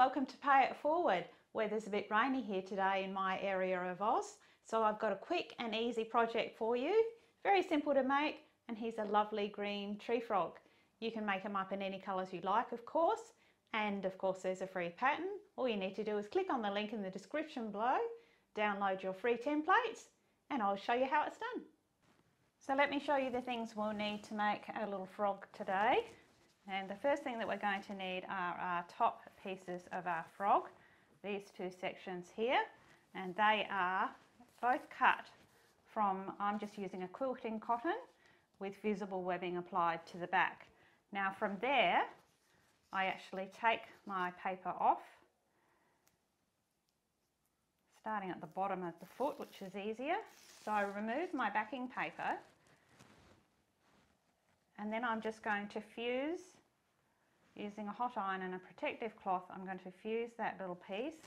welcome to Pay It Forward. Weather's a bit rainy here today in my area of Oz, so I've got a quick and easy project for you. Very simple to make, and here's a lovely green tree frog. You can make them up in any colours you like, of course, and of course there's a free pattern. All you need to do is click on the link in the description below, download your free templates, and I'll show you how it's done. So let me show you the things we'll need to make a little frog today. And the first thing that we're going to need are our top pieces of our frog, these two sections here, and they are both cut from, I'm just using a quilting cotton with fusible webbing applied to the back. Now from there, I actually take my paper off, starting at the bottom of the foot, which is easier. So I remove my backing paper and then I'm just going to fuse using a hot iron and a protective cloth I'm going to fuse that little piece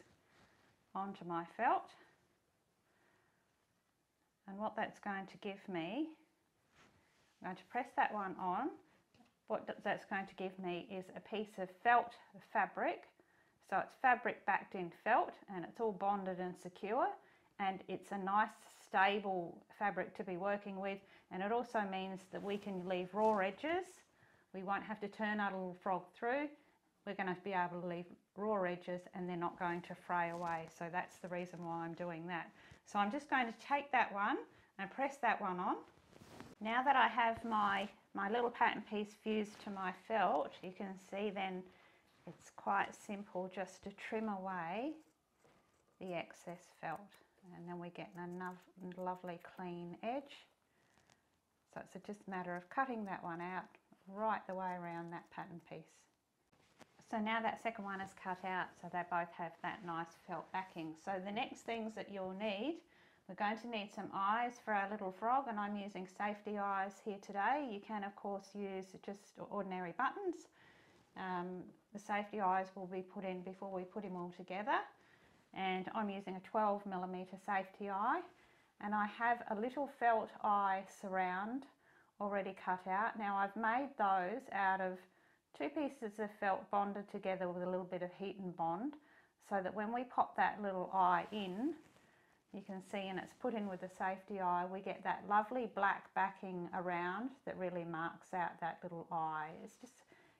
onto my felt. And what that's going to give me I'm going to press that one on. What that's going to give me is a piece of felt fabric. So it's fabric backed in felt and it's all bonded and secure. And it's a nice stable fabric to be working with and it also means that we can leave raw edges. We won't have to turn our little frog through. We're going to be able to leave raw edges and they're not going to fray away. So that's the reason why I'm doing that. So I'm just going to take that one and press that one on. Now that I have my, my little pattern piece fused to my felt, you can see then it's quite simple just to trim away the excess felt and then we get a lovely clean edge. So it's just a matter of cutting that one out right the way around that pattern piece. So now that second one is cut out so they both have that nice felt backing. So the next things that you'll need, we're going to need some eyes for our little frog and I'm using safety eyes here today. You can of course use just ordinary buttons. Um, the safety eyes will be put in before we put him all together and I'm using a 12 millimeter safety eye and I have a little felt eye surround already cut out. Now I've made those out of two pieces of felt bonded together with a little bit of HeatnBond so that when we pop that little eye in you can see and it's put in with the safety eye we get that lovely black backing around that really marks out that little eye. It just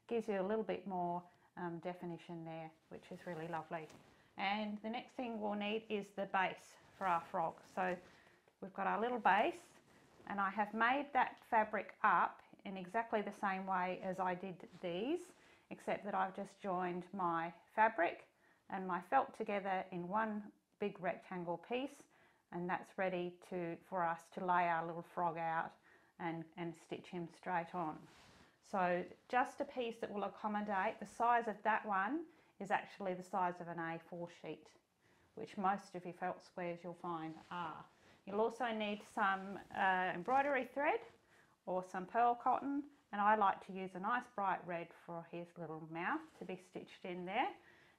gives you a little bit more um, definition there which is really lovely. And the next thing we'll need is the base for our frog. So we've got our little base and I have made that fabric up in exactly the same way as I did these, except that I've just joined my fabric and my felt together in one big rectangle piece and that's ready to for us to lay our little frog out and, and stitch him straight on. So just a piece that will accommodate the size of that one is actually the size of an A4 sheet, which most of your felt squares you'll find are. You'll also need some uh, embroidery thread or some pearl cotton and I like to use a nice bright red for his little mouth to be stitched in there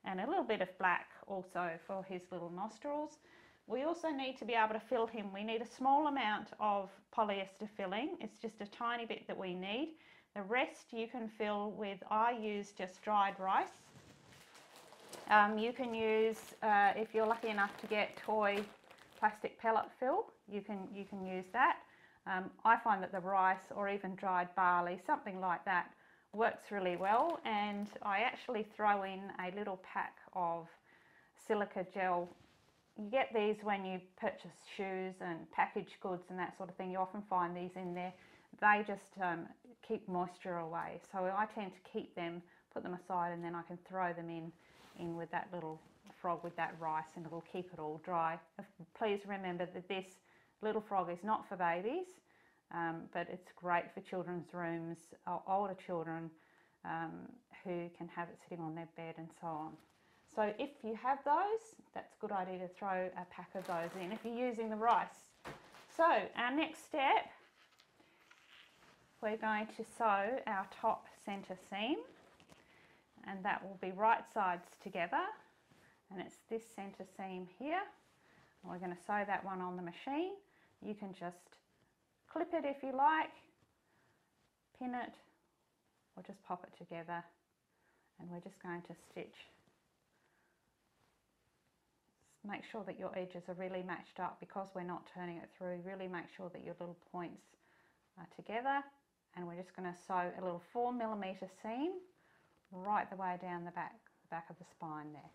and a little bit of black also for his little nostrils. We also need to be able to fill him. We need a small amount of polyester filling. It's just a tiny bit that we need. The rest you can fill with, I use just dried rice um, you can use, uh, if you're lucky enough to get toy plastic pellet fill, you can, you can use that. Um, I find that the rice or even dried barley, something like that, works really well and I actually throw in a little pack of silica gel. You get these when you purchase shoes and packaged goods and that sort of thing. You often find these in there. They just um, keep moisture away. So I tend to keep them, put them aside and then I can throw them in in with that little frog with that rice and it'll keep it all dry. Please remember that this little frog is not for babies, um, but it's great for children's rooms, older children um, who can have it sitting on their bed and so on. So if you have those, that's a good idea to throw a pack of those in if you're using the rice. So our next step, we're going to sew our top centre seam and that will be right sides together. And it's this center seam here. And we're going to sew that one on the machine. You can just clip it if you like pin it or just pop it together. And we're just going to stitch. Make sure that your edges are really matched up because we're not turning it through. Really make sure that your little points are together. And we're just going to sew a little four millimeter seam right the way down the back, the back of the spine there.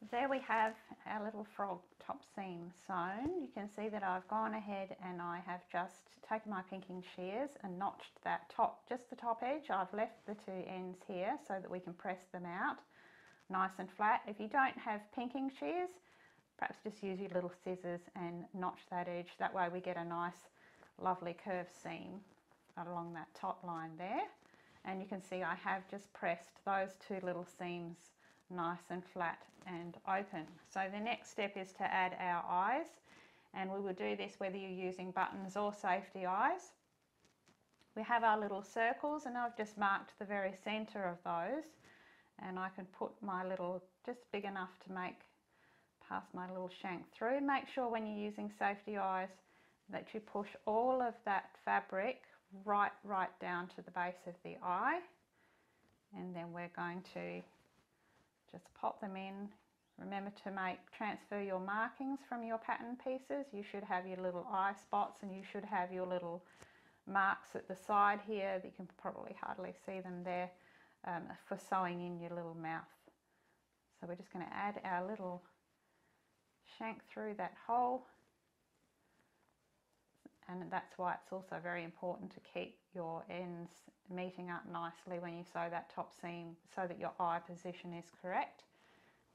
So there we have our little frog top seam sewn. You can see that I've gone ahead and I have just taken my pinking shears and notched that top, just the top edge. I've left the two ends here so that we can press them out nice and flat. If you don't have pinking shears, perhaps just use your little scissors and notch that edge. That way we get a nice lovely curved seam along that top line there. And you can see I have just pressed those two little seams nice and flat and open. So the next step is to add our eyes and we will do this whether you're using buttons or safety eyes. We have our little circles and I've just marked the very center of those and I can put my little, just big enough to make pass my little shank through. Make sure when you're using safety eyes that you push all of that fabric right, right down to the base of the eye. And then we're going to just pop them in. Remember to make transfer your markings from your pattern pieces. You should have your little eye spots and you should have your little marks at the side here. You can probably hardly see them there um, for sewing in your little mouth. So we're just going to add our little shank through that hole and that's why it's also very important to keep your ends meeting up nicely when you sew that top seam so that your eye position is correct.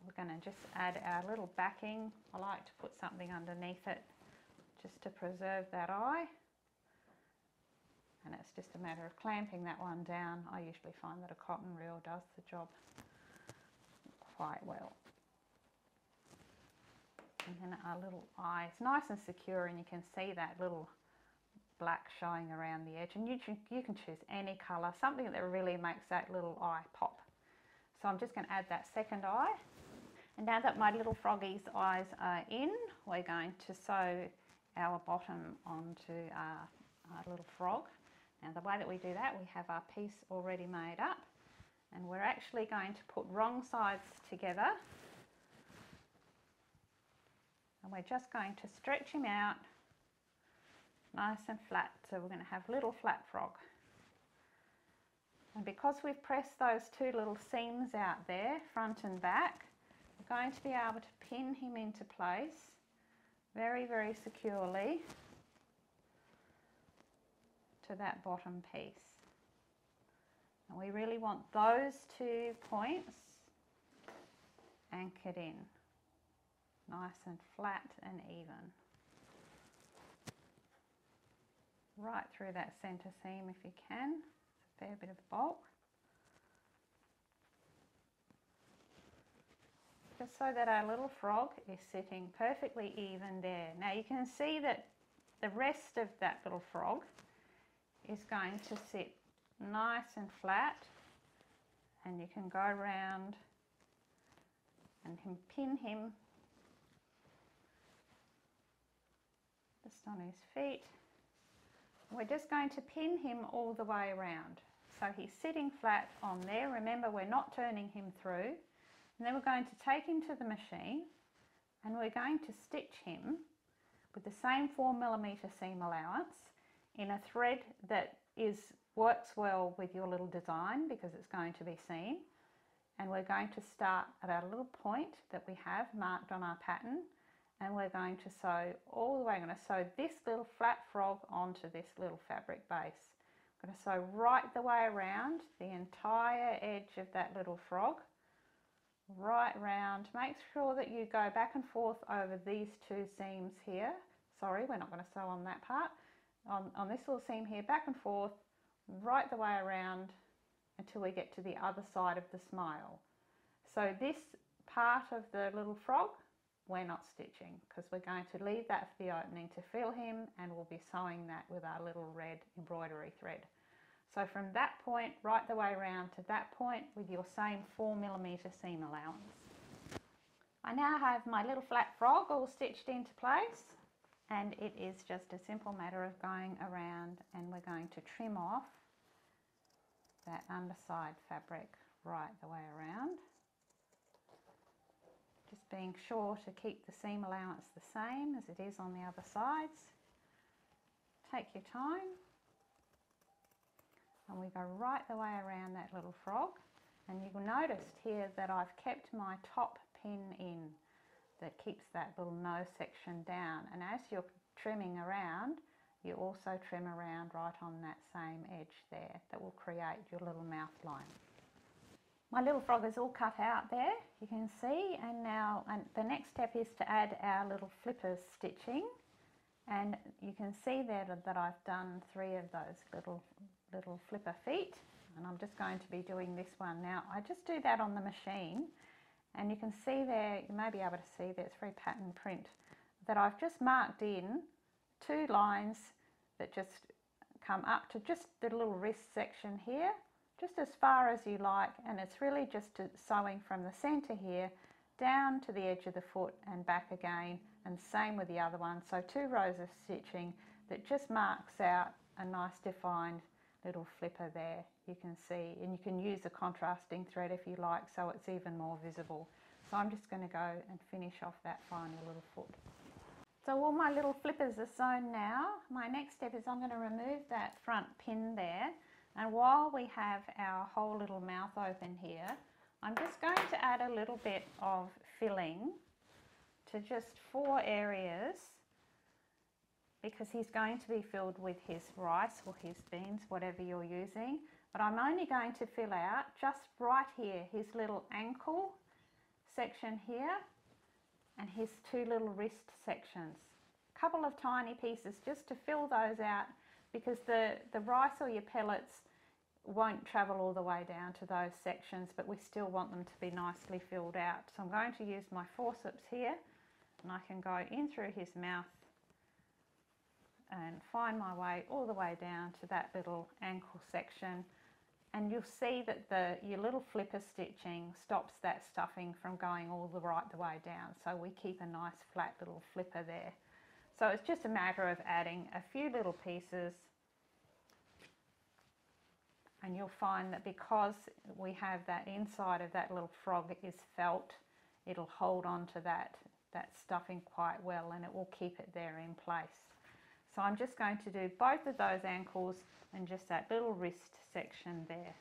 We're going to just add our little backing. I like to put something underneath it just to preserve that eye and it's just a matter of clamping that one down. I usually find that a cotton reel does the job quite well. And then our little eye, it's nice and secure and you can see that little black showing around the edge and you, you can choose any colour, something that really makes that little eye pop. So I'm just going to add that second eye. And now that my little froggy's eyes are in, we're going to sew our bottom onto our, our little frog. Now the way that we do that, we have our piece already made up and we're actually going to put wrong sides together and we're just going to stretch him out nice and flat so we're going to have little flat frog and because we've pressed those two little seams out there front and back we're going to be able to pin him into place very very securely to that bottom piece. And we really want those two points anchored in, nice and flat and even. Right through that centre seam if you can, it's a fair bit of bulk. Just so that our little frog is sitting perfectly even there. Now you can see that the rest of that little frog is going to sit nice and flat and you can go around and pin him just on his feet. We're just going to pin him all the way around. So he's sitting flat on there. Remember, we're not turning him through. And then we're going to take him to the machine and we're going to stitch him with the same 4 millimeter seam allowance in a thread that is works well with your little design because it's going to be seen and we're going to start at our little point that we have marked on our pattern and we're going to sew all the way. I'm going to sew this little flat frog onto this little fabric base. I'm going to sew right the way around the entire edge of that little frog right round. Make sure that you go back and forth over these two seams here. Sorry, we're not going to sew on that part on, on this little seam here, back and forth, right the way around until we get to the other side of the smile. So this part of the little frog, we're not stitching because we're going to leave that for the opening to fill him and we'll be sewing that with our little red embroidery thread. So from that point right the way around to that point with your same 4 millimeter seam allowance. I now have my little flat frog all stitched into place and it is just a simple matter of going around and we're going to trim off that underside fabric right the way around just being sure to keep the seam allowance the same as it is on the other sides. Take your time and we go right the way around that little frog and you will notice here that I've kept my top pin in that keeps that little nose section down and as you're trimming around you also trim around right on that same edge there that will create your little mouth line. My little frog is all cut out there you can see and now and the next step is to add our little flippers stitching. And you can see there that I've done three of those little little flipper feet and I'm just going to be doing this one. Now I just do that on the machine and you can see there you may be able to see there it's very pattern print that I've just marked in two lines that just come up to just the little wrist section here just as far as you like and it's really just sewing from the center here down to the edge of the foot and back again and same with the other one. So two rows of stitching that just marks out a nice defined little flipper there you can see and you can use a contrasting thread if you like so it's even more visible. So I'm just going to go and finish off that final little foot. So all my little flippers are sewn now. My next step is I'm going to remove that front pin there and while we have our whole little mouth open here I'm just going to add a little bit of filling to just four areas because he's going to be filled with his rice or his beans, whatever you're using. But I'm only going to fill out just right here, his little ankle section here and his two little wrist sections. A couple of tiny pieces just to fill those out because the, the rice or your pellets won't travel all the way down to those sections but we still want them to be nicely filled out. So I'm going to use my forceps here and I can go in through his mouth and find my way all the way down to that little ankle section. And you'll see that the your little flipper stitching stops that stuffing from going all the right the way down. So we keep a nice flat little flipper there. So it's just a matter of adding a few little pieces and you'll find that because we have that inside of that little frog is felt it'll hold on to that that stuffing quite well and it will keep it there in place so I'm just going to do both of those ankles and just that little wrist section there.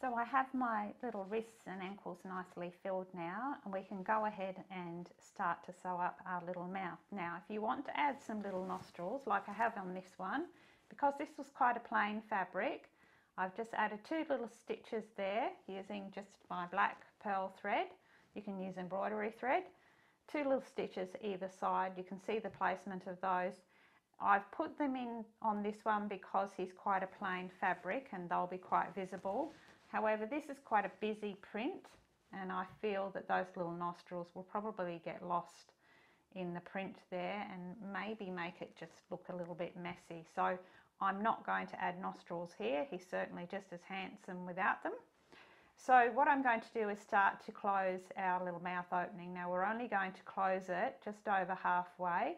So I have my little wrists and ankles nicely filled now and we can go ahead and start to sew up our little mouth. Now if you want to add some little nostrils like I have on this one, because this was quite a plain fabric, I've just added two little stitches there using just my black pearl thread. You can use embroidery thread two little stitches either side. You can see the placement of those. I've put them in on this one because he's quite a plain fabric and they'll be quite visible. However, this is quite a busy print and I feel that those little nostrils will probably get lost in the print there and maybe make it just look a little bit messy. So I'm not going to add nostrils here. He's certainly just as handsome without them. So what I'm going to do is start to close our little mouth opening. Now we're only going to close it just over halfway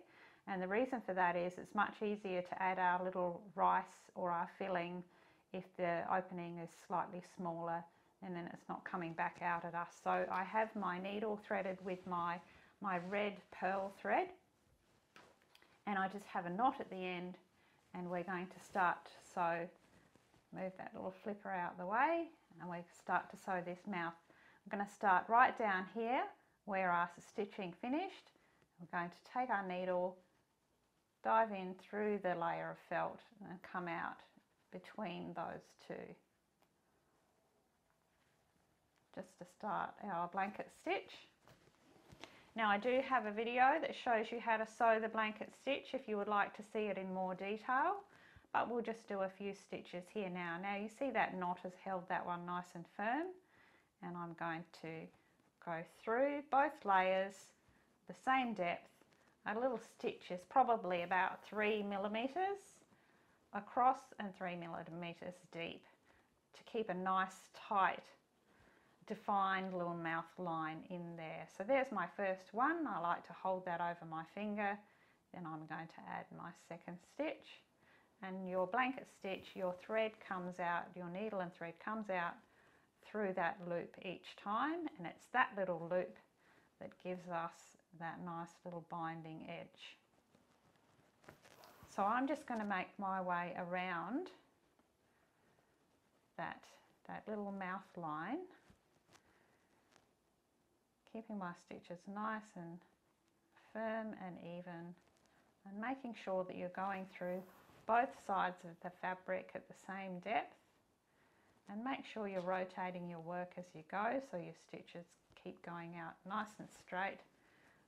and the reason for that is it's much easier to add our little rice or our filling if the opening is slightly smaller and then it's not coming back out at us. So I have my needle threaded with my, my red pearl thread and I just have a knot at the end and we're going to start so move that little flipper out of the way and we start to sew this mouth. I'm going to start right down here where our stitching finished. We're going to take our needle, dive in through the layer of felt and come out between those two. Just to start our blanket stitch. Now I do have a video that shows you how to sew the blanket stitch if you would like to see it in more detail but we'll just do a few stitches here now. Now you see that knot has held that one nice and firm and I'm going to go through both layers the same depth a little stitch is probably about three millimeters across and three millimeters deep to keep a nice tight defined little mouth line in there. So there's my first one. I like to hold that over my finger. Then I'm going to add my second stitch. And your blanket stitch, your thread comes out, your needle and thread comes out through that loop each time. And it's that little loop that gives us that nice little binding edge. So I'm just going to make my way around that, that little mouth line, keeping my stitches nice and firm and even and making sure that you're going through both sides of the fabric at the same depth and make sure you're rotating your work as you go so your stitches keep going out nice and straight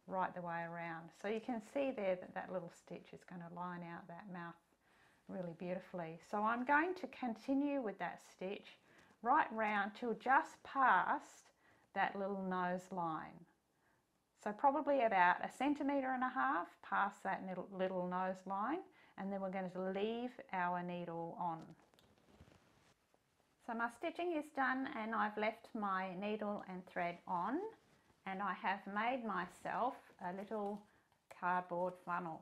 right the way around. So you can see there that that little stitch is going to line out that mouth really beautifully. So I'm going to continue with that stitch right round till just past that little nose line. So probably about a centimetre and a half past that little, nose line and then we're going to leave our needle on. So my stitching is done and I've left my needle and thread on and I have made myself a little cardboard funnel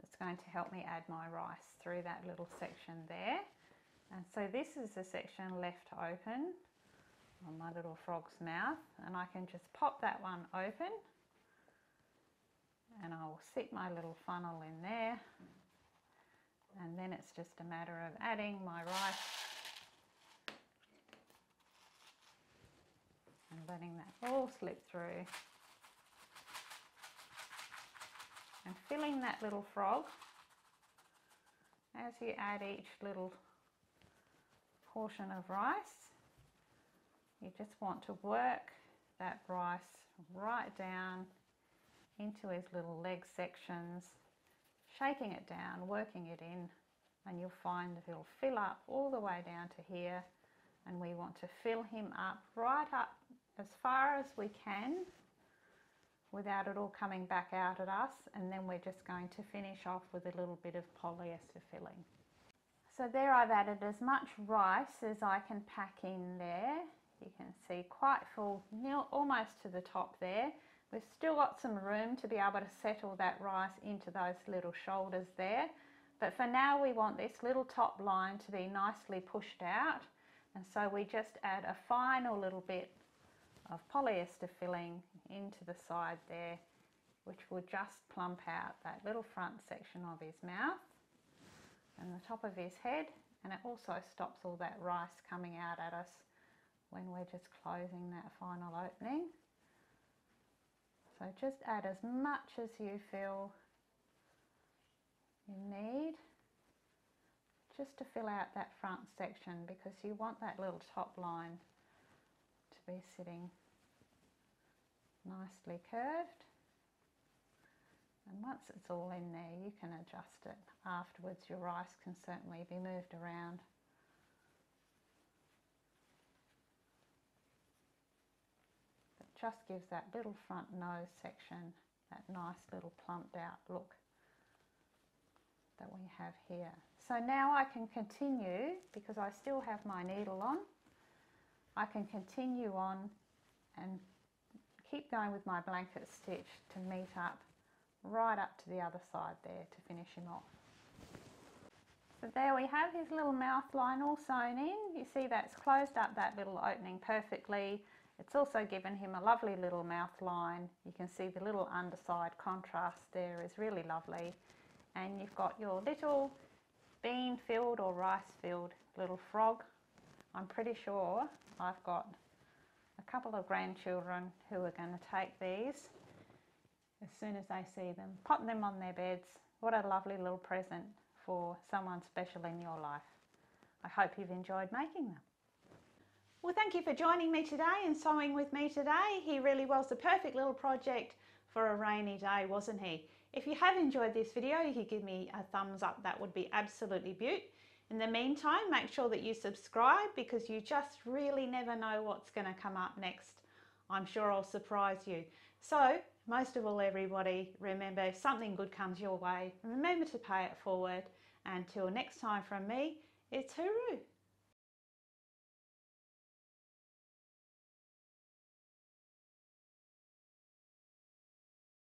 that's going to help me add my rice through that little section there. And so this is the section left open on my little frog's mouth and I can just pop that one open and I will sit my little funnel in there and then it's just a matter of adding my rice and letting that all slip through and filling that little frog as you add each little portion of rice you just want to work that rice right down into his little leg sections shaking it down working it in and you'll find that it'll fill up all the way down to here and we want to fill him up right up as far as we can without it all coming back out at us and then we're just going to finish off with a little bit of polyester filling. So there I've added as much rice as I can pack in there. You can see quite full, almost to the top there. We've still got some room to be able to settle that rice into those little shoulders there. But for now we want this little top line to be nicely pushed out and so we just add a final little bit of polyester filling into the side there which will just plump out that little front section of his mouth and the top of his head and it also stops all that rice coming out at us when we're just closing that final opening. So just add as much as you feel you need just to fill out that front section because you want that little top line to be sitting nicely curved. And once it's all in there you can adjust it afterwards. Your rice can certainly be moved around just gives that little front nose section that nice little plumped out look that we have here so now I can continue, because I still have my needle on, I can continue on and keep going with my blanket stitch to meet up right up to the other side there to finish him off. So there we have his little mouth line all sewn in. You see that's closed up that little opening perfectly. It's also given him a lovely little mouth line. You can see the little underside contrast there is really lovely. And you've got your little bean filled or rice filled little frog. I'm pretty sure I've got a couple of grandchildren who are going to take these as soon as they see them, pop them on their beds. What a lovely little present for someone special in your life. I hope you've enjoyed making them. Well, thank you for joining me today and sewing with me today. He really was the perfect little project for a rainy day, wasn't he? If you have enjoyed this video, you could give me a thumbs up. That would be absolutely beaut. In the meantime, make sure that you subscribe because you just really never know what's going to come up next. I'm sure I'll surprise you. So, most of all, everybody, remember if something good comes your way, remember to pay it forward. Until next time from me, it's hooroo.